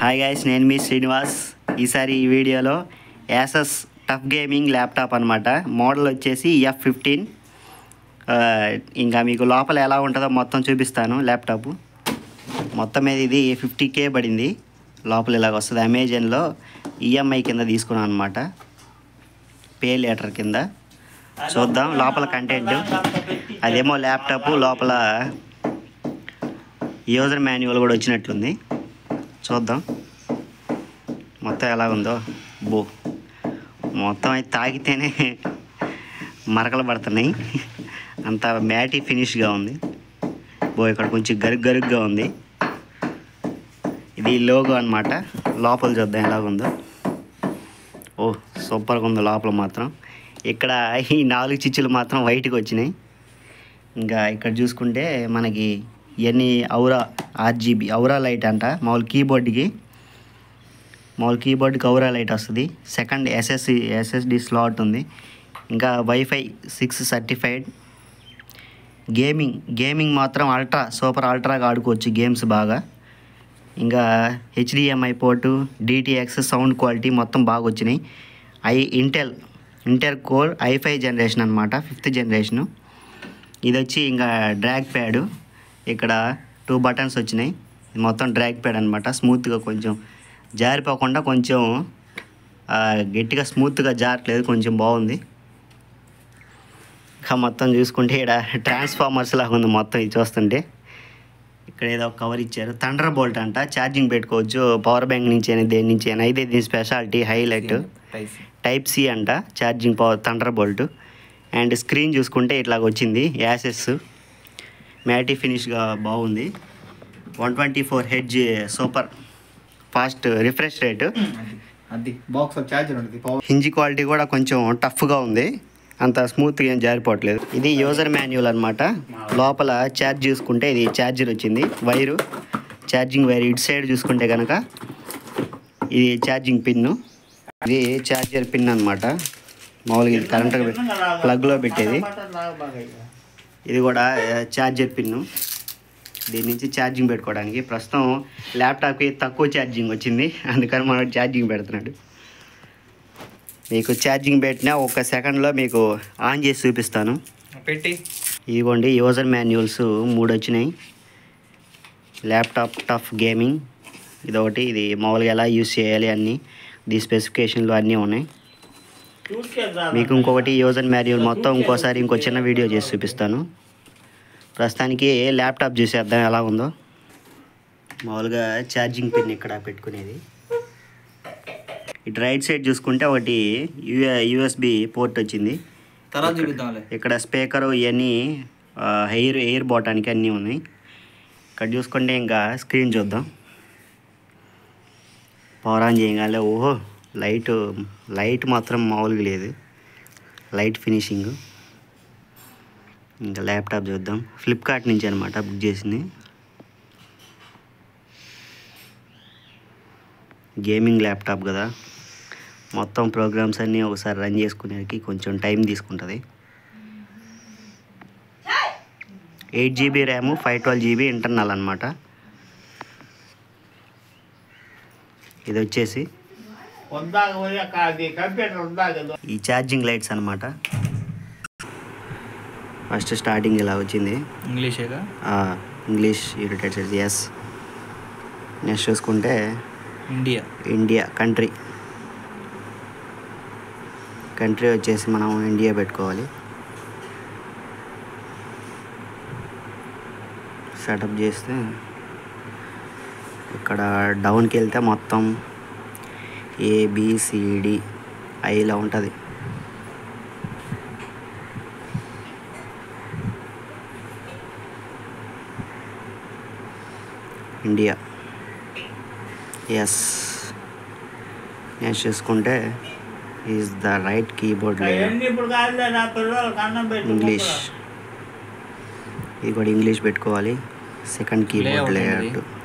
Hi guys నేను మీ శ్రీనివాస్. ఈసారి ఈ వీడియోలో యాసస్ టఫ్ గేమింగ్ ల్యాప్టాప్ అనమాట మోడల్ వచ్చేసి ఎఫ్ ఫిఫ్టీన్ ఇంకా మీకు లోపల ఎలా ఉంటుందో మొత్తం చూపిస్తాను ల్యాప్టాప్ మొత్తం మీద ఇది ఫిఫ్టీ కే పడింది. లోపల ఇలాగ వస్తుంది. అమెజాన్లో ఈఎంఐ కింద తీసుకున్నాను అనమాట పే లీటర్ కింద. చూద్దాం లోపల కంటెంట్ అదేమో ల్యాప్టాప్ లోపల యూజర్ మాన్యువల్ కూడా వచ్చినట్లుంది. చూద్దాం. మొత్తం ఎలా ఉందో బో. మొత్తం అయితే తాగితేనే మరకలు పడుతున్నాయి. అంత మ్యాటీ ఫినిష్గా ఉంది. బో ఇక్కడ కొంచెం గరుగ్ గరుగ్గా ఉంది. ఇది లోగో అన్నమాట. లోపల చూద్దాం ఎలాగుందో. ఓ సూపర్గా ఉంది లోపల మాత్రం. ఇక్కడ ఈ నాలుగు చిచ్చులు మాత్రం వైట్గా వచ్చినాయి. ఇంకా ఇక్కడ చూసుకుంటే మనకి ఇవన్నీ ఔరా ఆర్జీబీ ఔరా లైట్ అంట. మామూలు కీబోర్డ్కి మామూలు కీబోర్డ్కి ఔరా లైట్ వస్తుంది. సెకండ్ ఎస్ఎస్సి ఎస్ఎస్డి స్లాట్ ఉంది. ఇంకా WiFi six certified. Gaming gaming మాత్రం అల్ట్రా సూపర్ అల్ట్రాగా ఆడుకోవచ్చు గేమ్స్ బాగా. ఇంకా HDMI port DTX sound quality మొత్తం బాగా వచ్చినాయి. I Intel inter core i five generation అనమాట ఫిఫ్త్ జనరేషను. ఇది వచ్చి ఇంకా డ్రాగ్ ప్యాడు. ఇక్కడ టూ బటన్స్ వచ్చినాయి. ఇది మొత్తం డ్రాగ్ ప్యాడ్ అనమాట స్మూత్గా కొంచెం జారిపోకుండా కొంచెం గట్టిగా స్మూత్గా జారట్లేదు. కొంచెం బాగుంది. ఇంకా మొత్తం చూసుకుంటే ఇక్కడ ట్రాన్స్ఫార్మర్స్ లాగా ఉంది మొత్తం ఇది చూస్తుంటే. ఇక్కడ ఏదో ఒక కవర్ ఇచ్చారు. థండర్ బోల్ట్ అంట. ఛార్జింగ్ పెట్టుకోవచ్చు. పవర్ బ్యాంక్ నుంచి అయినా దేని నుంచి అయినా. అయితే దీని స్పెషాలిటీ హైలైట్ టైప్ సి అంట. Charging power Thunderbolt and screen చూసుకుంటే ఇట్లాగ వచ్చింది. యాసెస్ మ్యాటీ ఫినిష్గా బాగుంది. One twenty four hertz super fast refresh rate. అది బాక్స్ చార్జర్ ఉంటుంది హింజీ క్వాలిటీ కూడా కొంచెం టఫ్గా ఉంది. అంత స్మూత్గా ఏం జారిపోవట్లేదు. ఇది యూజర్ మాన్యువల్ అనమాట లోపల ఛార్జ్ చూసుకుంటే ఇది ఛార్జర్ వచ్చింది. వైరు ఛార్జింగ్ వైర్ ఇటు సైడ్ చూసుకుంటే కనుక ఇది ఛార్జింగ్ పిన్ను ఇది ఛార్జర్ పిన్ అనమాట మామూలుగా ఇది కరెంట్ ప్లగ్లో పెట్టేది. ఇది కూడా ఛార్జర్ పిన్ను. దీని నుంచి ఛార్జింగ్ పెట్టుకోవడానికి. ప్రస్తుతం ల్యాప్టాప్కి తక్కువ ఛార్జింగ్ వచ్చింది. అందుకని మనం ఛార్జింగ్ పెడుతున్నాడు. మీకు ఛార్జింగ్ పెట్టినా ఒక సెకండ్లో మీకు ఆన్ చేసి చూపిస్తాను. పెట్టి. ఇదిగోండి యూజర్ మాన్యువల్స్ మూడు వచ్చినాయి. Laptop TUF gaming. ఇదొకటి. ఇది మామూలుగా ఎలా యూస్ చేయాలి అన్నీ. దీని స్పెసిఫికేషన్లు అన్నీ ఉన్నాయి. మీకు ఇంకొకటి యూజర్ మాన్యువల్ మొత్తం ఇంకోసారి ఇంకో చిన్న వీడియో చేసి చూపిస్తాను. ప్రస్తుతానికి ల్యాప్టాప్ చూసేద్దాం ఎలా ఉందో. మామూలుగా ఛార్జింగ్ పిన్ ఇక్కడ పెట్టుకునేది. ఇటు రైట్ సైడ్ చూసుకుంటే ఒకటి యూఎస్బి పోర్ట్ వచ్చింది. ఇక్కడ స్పీకర్ ఇవన్నీ ఎయిర్ ఎయిర్ పోవటానికి అన్నీ ఉన్నాయి. ఇక్కడ చూసుకుంటే ఇంకా స్క్రీన్ చూద్దాం. పవర్ ఆన్ చేయగానే ఓహో. లైట్ లైట్ మాత్రం మామూలుగా లేదు. Light finishing. ఇంకా ల్యాప్టాప్ చూద్దాం. ఫ్లిప్కార్ట్ నుంచి అనమాట బుక్ చేసింది. గేమింగ్ ల్యాప్టాప్ కదా. మొత్తం ప్రోగ్రామ్స్ అన్నీ ఒకసారి రన్ చేసుకునేకి కొంచెం టైం తీసుకుంటుంది. Eight GB RAM five twelve GB internal అనమాట ఇది వచ్చేసి ఈ ఛార్జింగ్ లైట్స్ అనమాట ఫస్ట్ స్టార్టింగ్ ఇలా వచ్చింది ఇంగ్లీషేగా ఆ, English United States yes next చూసుకుంటే ఇండియా ఇండియా కంట్రీ కంట్రీ వచ్చేసి మనం ఇండియా పెట్టుకోవాలి. సెటప్ చేస్తే ఇక్కడ డౌన్కి వెళ్తే మొత్తం ఏబిసిడి ఐలా ఉంటుంది. ఇండియా ఎస్ నెక్స్ట్ చూసుకుంటే is the right keyboard English ఇది కూడా ఇంగ్లీష్ పెట్టుకోవాలి. Second keyboard layout.